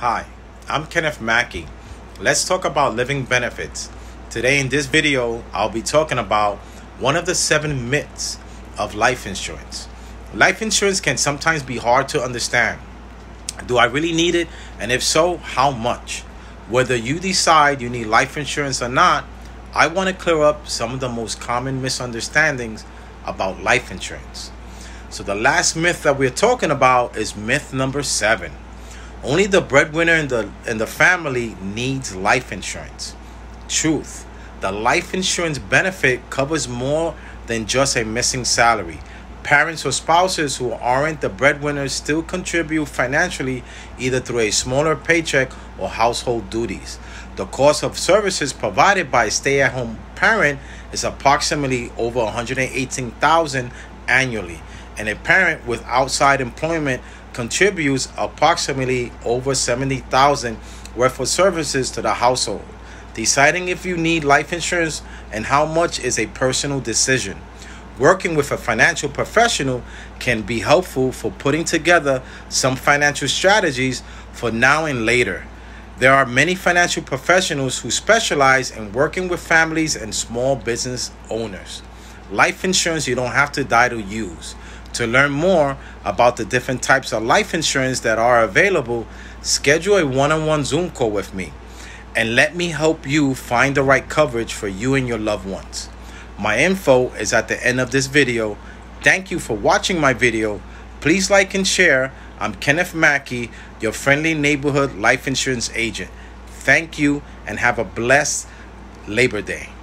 Hi, I'm Kenneth Mackey. Let's talk about living benefits. Today, in this video, I'll be talking about one of the seven myths of life insurance. Life insurance can sometimes be hard to understand. Do I really need it? And if so, how much? Whether you decide you need life insurance or not, I want to clear up some of the most common misunderstandings about life insurance. So, the last myth that we're talking about is myth number seven. Only the breadwinner in the, in the family needs life insurance. Truth the life insurance benefit covers more than just a missing salary. Parents or spouses who aren't the breadwinners still contribute financially either through a smaller paycheck or household duties. The cost of services provided by a stay-at-home parent is approximately over 118,000 annually, and a parent with outside employment contributes approximately over 70,000 worth of services to the household. Deciding if you need life insurance and how much is a personal decision. Working with a financial professional can be helpful for putting together some financial strategies for now and later. There are many financial professionals who specialize in working with families and small business owners. Life insurance you don't have to die to use. To learn more about the different types of life insurance that are available, schedule a one on one Zoom call with me and let me help you find the right coverage for you and your loved ones. My info is at the end of this video. Thank you for watching my video. Please like and share. I'm Kenneth Mackey, your friendly neighborhood life insurance agent. Thank you and have a blessed Labor Day.